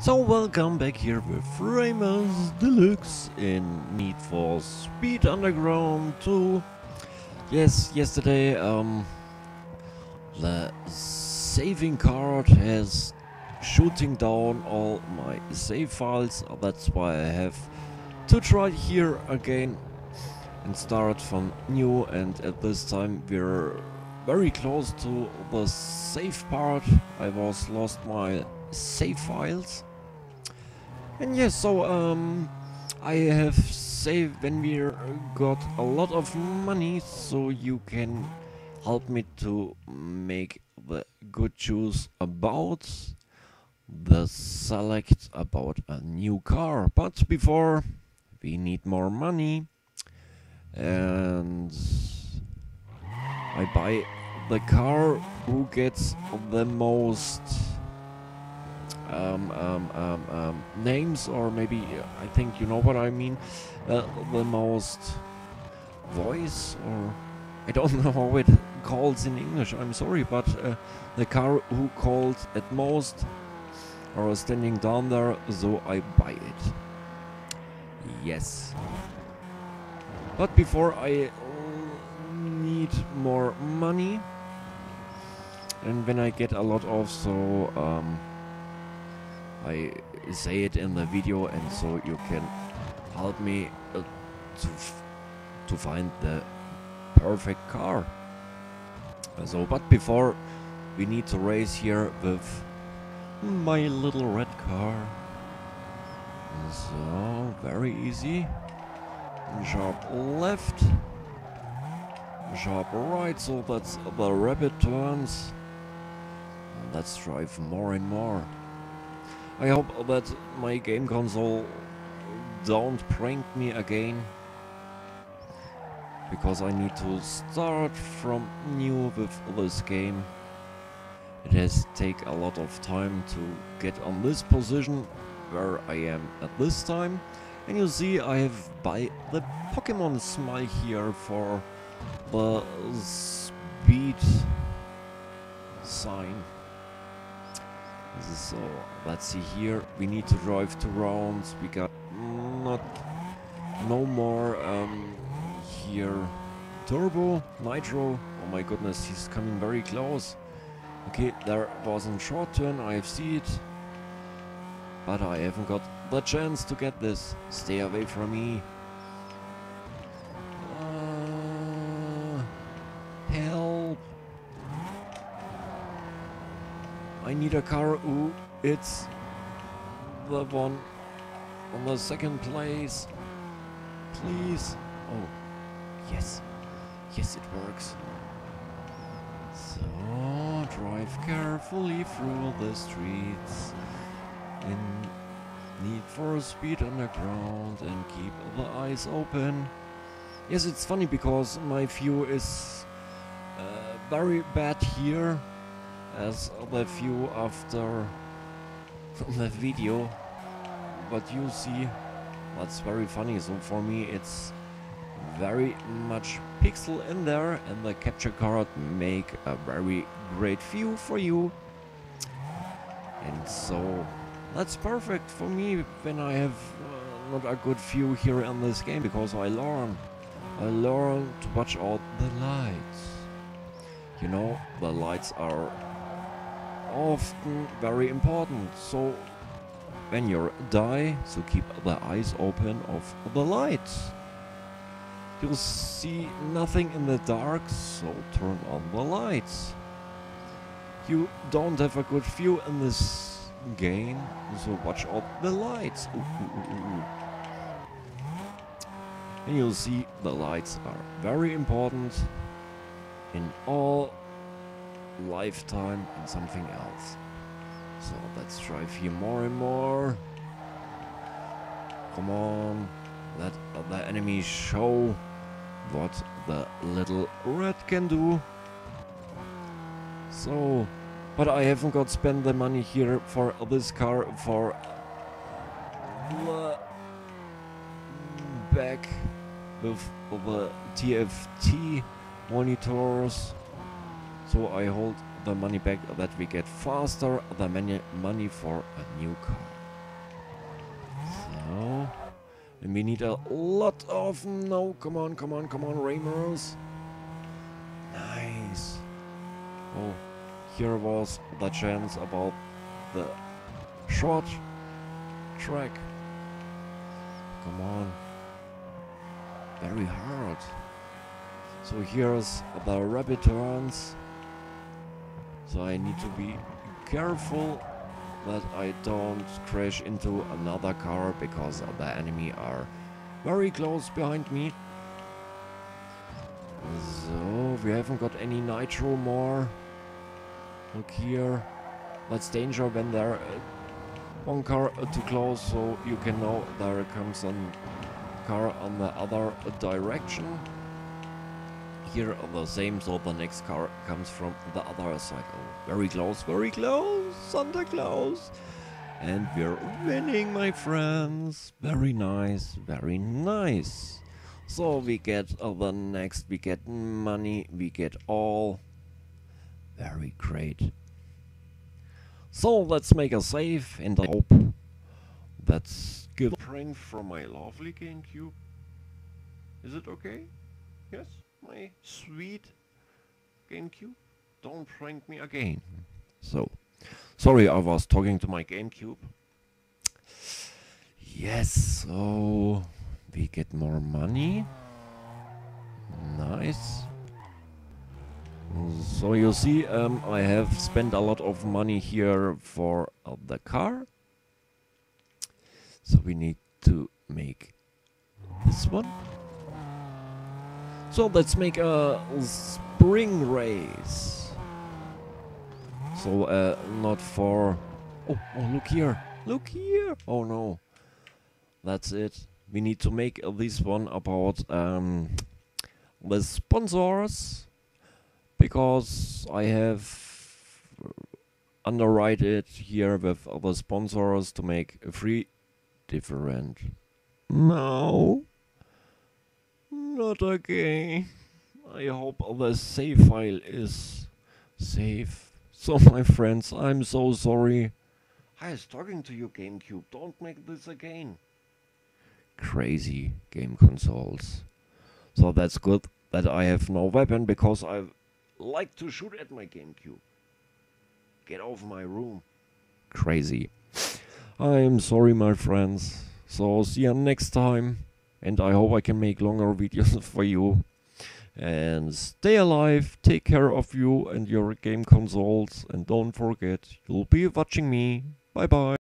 So welcome back here with Raimers Deluxe in Need for Speed Underground 2. Yes, yesterday um, the saving card has shooting down all my save files. That's why I have to try here again and start from new and at this time we're very close to the save part. I was lost my save files. And yes, so um, I have saved when we got a lot of money, so you can help me to make the good choose about the select about a new car. But before we need more money, and I buy the car who gets the most um, um, um, um, names, or maybe I think you know what I mean. Uh, the most voice, or I don't know how it calls in English. I'm sorry, but uh, the car who called at most, or standing down there, so I buy it. Yes. But before I uh, need more money, and when I get a lot of so. Um, I say it in the video and so you can help me uh, to, to find the perfect car. So, but before we need to race here with my little red car. So, very easy. Sharp left. Sharp right, so that's the rapid turns. Let's drive more and more. I hope that my game console don't prank me again. Because I need to start from new with this game. It has take a lot of time to get on this position where I am at this time. And you see I have buy the Pokemon Smile here for the speed sign. So let's see here. We need to drive two rounds. We got not no more um, here. Turbo, Nitro. Oh my goodness, he's coming very close. Okay, there was a short turn. I have seen it, but I haven't got the chance to get this. Stay away from me. I need a car. Ooh, it's the one on the second place. Please. Oh, yes. Yes, it works. So, drive carefully through the streets in Need for Speed Underground and keep the eyes open. Yes, it's funny because my view is uh, very bad here as the view after the video. But you see that's very funny so for me it's very much pixel in there and the capture card make a very great view for you. And so that's perfect for me when I have uh, not a good view here in this game because I learn I learn to watch out the lights. You know the lights are often very important. So when you die, so keep the eyes open of the light. You'll see nothing in the dark, so turn on the lights. You don't have a good view in this game, so watch out the lights. And you'll see the lights are very important in all lifetime and something else. So let's drive here more and more. Come on. Let the enemy show what the little red can do. So, but I haven't got spend the money here for this car for back with the TFT monitors so I hold the money back that we get faster the many money for a new car. So, and we need a lot of no. Come on, come on, come on, Raimers. Nice. Oh, here was the chance about the short track. Come on. Very hard. So here's the rapid turns. So I need to be careful that I don't crash into another car because the enemy are very close behind me. So we haven't got any nitro more. Look here. That's danger when there uh, one car uh, too close so you can know there comes a car on the other uh, direction. Here the same so the next car comes from the other. Oh, very close, very close, Santa Claus. And we're winning my friends. Very nice, very nice. So we get uh, the next, we get money, we get all. Very great. So let's make a save and I hope that's good. Prank from my lovely GameCube. Is it okay? Yes, my sweet GameCube. Don't prank me again. So, sorry I was talking to my GameCube. Yes, so we get more money. Nice. So you see, um, I have spent a lot of money here for uh, the car. So we need to make this one. So let's make a sprint race. So uh, not for... Oh, oh, look here. Look here. Oh no. That's it. We need to make uh, this one about um, the sponsors because I have underwrite it here with other sponsors to make three different. No, not again. I hope the save file is safe. So my friends, I'm so sorry. I was talking to you GameCube, don't make this again. Crazy game consoles. So that's good that I have no weapon because I like to shoot at my GameCube. Get off my room. Crazy. I'm sorry, my friends. So, see you next time. And I hope I can make longer videos for you. And stay alive, take care of you and your game consoles. And don't forget, you'll be watching me. Bye bye.